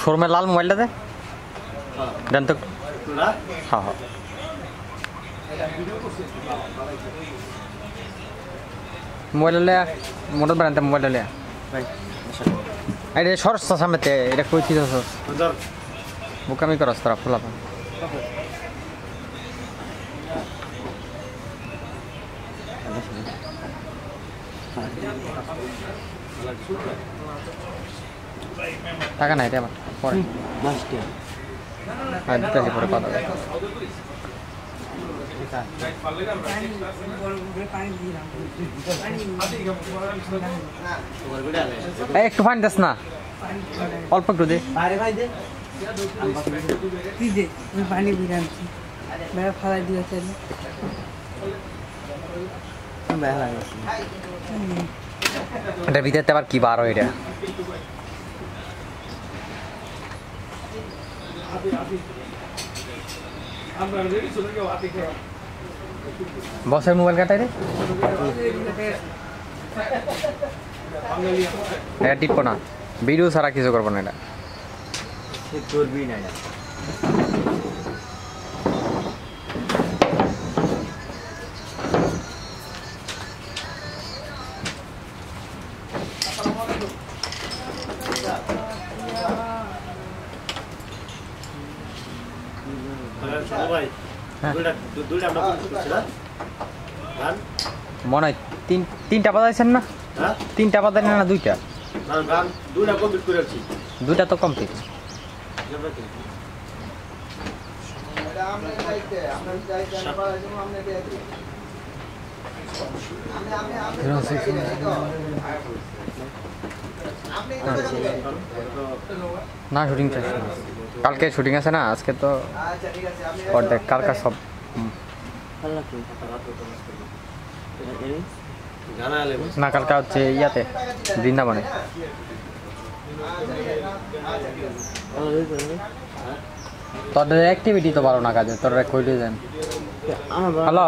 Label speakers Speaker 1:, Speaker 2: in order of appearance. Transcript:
Speaker 1: শোরুমের লাল মোবাইলটা দে। দেন তো। হ্যাঁ হ্যাঁ। মোবাইল মোটর মোবাইল
Speaker 2: ভাই
Speaker 1: এটা সরস এটা কই বুকামি করস তোরা ফুলাপা টাকা নাই আমার পরে। আর দিতেছি পরে কথা একটু পানি দেস না। অল্প একটু দে।
Speaker 3: পানি ফালাই
Speaker 1: এটার ভিতরে আবার কি বার হয় এটা? বসের মোবাইল কাটাই রে। এটা টিপো না। ছাড়া কিছু করব না এটা।
Speaker 2: না
Speaker 1: মনে হয় তিন তিনটা বাজাইছেন না?
Speaker 2: হ্যাঁ?
Speaker 1: তিনটা বাজাইছেন না দুইটা?
Speaker 2: না দুইটা
Speaker 1: দুইটা তো কমপ্লিট না শুটিং না। কালকে শুটিং আছে না আজকে তো অর্ধেক কালকা সব না কালকা হচ্ছে ইয়াতে বৃন্দাবনে। তোদের অ্যাক্টিভিটি তো ভালো না কাজে তোরা কইলে দেন হ্যালো